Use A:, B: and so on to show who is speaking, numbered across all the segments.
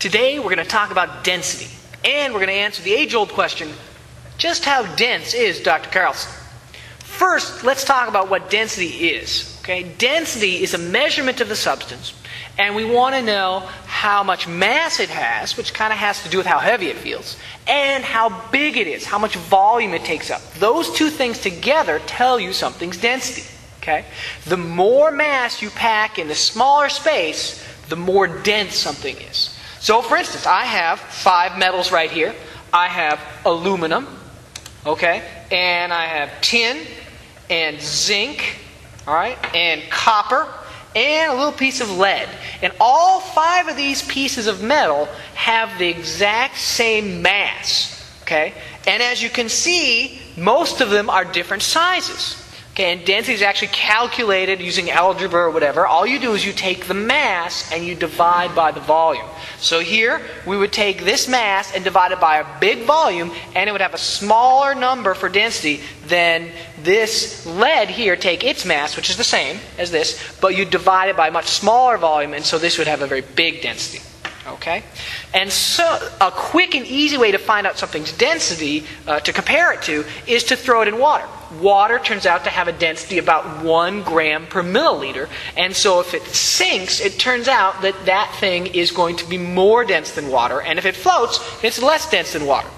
A: Today we're going to talk about density, and we're going to answer the age old question just how dense is Dr. Carlson? First, let's talk about what density is. Okay? Density is a measurement of the substance, and we want to know how much mass it has, which kind of has to do with how heavy it feels, and how big it is, how much volume it takes up. Those two things together tell you something's density. Okay? The more mass you pack in the smaller space, the more dense something is. So, for instance, I have five metals right here. I have aluminum, okay, and I have tin and zinc, all right, and copper and a little piece of lead. And all five of these pieces of metal have the exact same mass, okay? And as you can see, most of them are different sizes. And density is actually calculated using algebra or whatever. All you do is you take the mass and you divide by the volume. So here, we would take this mass and divide it by a big volume, and it would have a smaller number for density than this lead here take its mass, which is the same as this, but you divide it by a much smaller volume, and so this would have a very big density. Okay? And so, a quick and easy way to find out something's density, uh, to compare it to, is to throw it in water. Water turns out to have a density about 1 gram per milliliter. And so, if it sinks, it turns out that that thing is going to be more dense than water. And if it floats, it's less dense than water.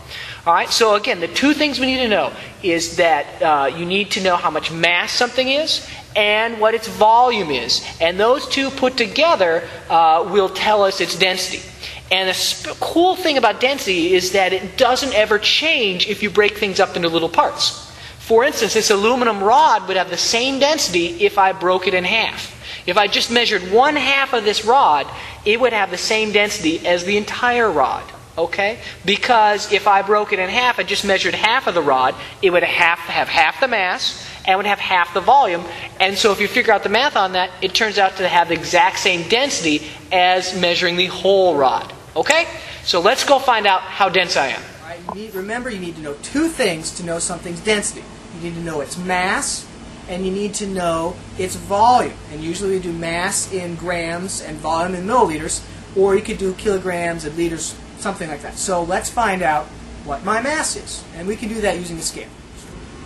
A: All right, so again, the two things we need to know is that uh, you need to know how much mass something is and what its volume is. And those two put together uh, will tell us its density. And the sp- cool thing about density is that it doesn't ever change if you break things up into little parts. For instance, this aluminum rod would have the same density if I broke it in half. If I just measured one half of this rod, it would have the same density as the entire rod. Okay? Because if I broke it in half and just measured half of the rod, it would have, have half the mass and would have half the volume. And so if you figure out the math on that, it turns out to have the exact same density as measuring the whole rod. Okay? So let's go find out how dense I am.
B: Right, you need, remember, you need to know two things to know something's density. You need to know its mass, and you need to know its volume. And usually we do mass in grams and volume in milliliters, or you could do kilograms and liters, something like that. So let's find out what my mass is. And we can do that using a scale.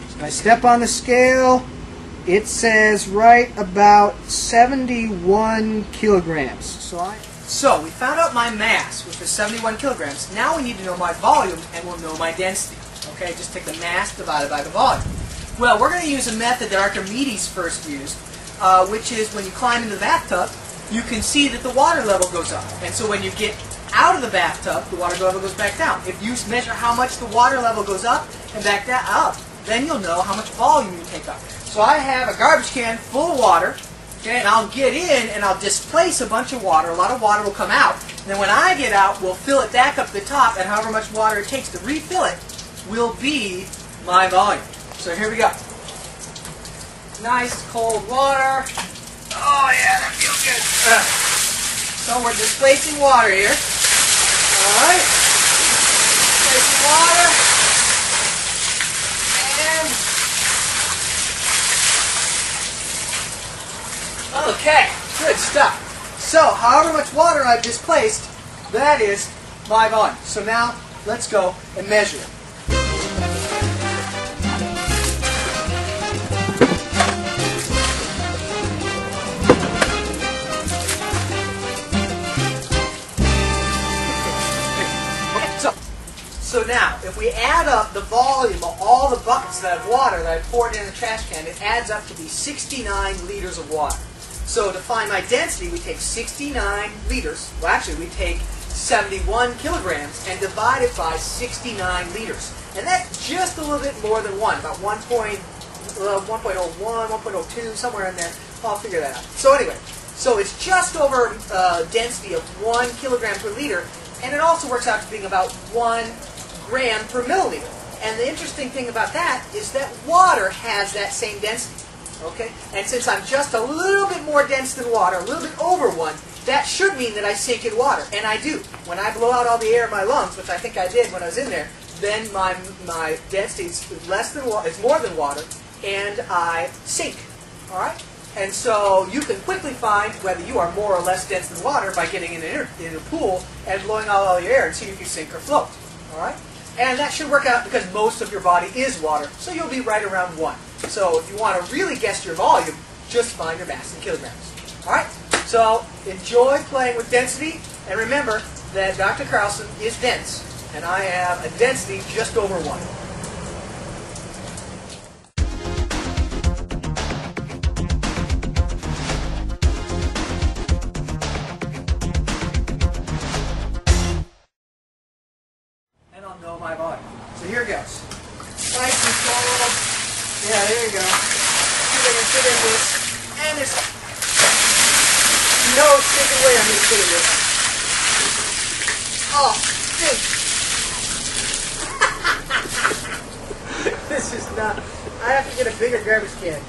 B: So I step on the scale. It says right about 71 kilograms. So I so we found out my mass, which was 71 kilograms. Now we need to know my volume, and we'll know my density. Okay, just take the mass divided by the volume. Well, we're going to use a method that Archimedes first used, uh, which is when you climb in the bathtub, you can see that the water level goes up. And so when you get out of the bathtub, the water level goes back down. If you measure how much the water level goes up and back down, up, then you'll know how much volume you take up. So I have a garbage can full of water, Okay, and I'll get in and I'll displace a bunch of water. A lot of water will come out. And then when I get out, we'll fill it back up to the top, and however much water it takes to refill it will be my volume. So here we go. Nice cold water. Oh yeah, that feels good. Ugh. So we're displacing water here. All right. Displacing water. And Okay, good stuff. So, however much water I've displaced, that is my volume. So now, let's go and measure it. If we add up the volume of all the buckets that have water that I poured in the trash can, it adds up to be 69 liters of water. So to find my density, we take 69 liters. Well, actually, we take 71 kilograms and divide it by 69 liters. And that's just a little bit more than 1, about 1. Point, uh, 1.01, 1.02, somewhere in there. I'll figure that out. So anyway, so it's just over uh, density of 1 kilogram per liter, and it also works out to being about 1 gram per milliliter. And the interesting thing about that is that water has that same density. Okay? And since I'm just a little bit more dense than water, a little bit over one, that should mean that I sink in water. And I do. When I blow out all the air in my lungs, which I think I did when I was in there, then my, my density is less than water, it's more than water, and I sink. All right? And so you can quickly find whether you are more or less dense than water by getting in, an, in a pool and blowing out all your air and seeing if you sink or float. All right? And that should work out because most of your body is water, so you'll be right around 1. So if you want to really guess your volume, just find your mass in kilograms. All right? So enjoy playing with density, and remember that Dr. Carlson is dense, and I have a density just over 1. Here goes. Nice and cold. Yeah, there you go. See if I can fit in this. And this. No stinking way I'm going to fit in this. Oh, stink. this is not. I have to get a bigger garbage can.